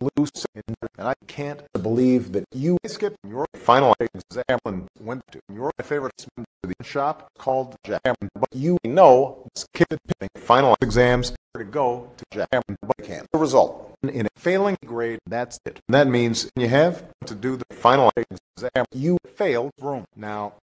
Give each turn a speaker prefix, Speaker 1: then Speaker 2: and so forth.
Speaker 1: Lucinda I can't believe that you skipped your final exam and went to your favorite shop called Jam, but you know skipping final exams to go to Jam Camp. The result in a failing grade, that's it. That means you have to do the final exam. You failed room. Now,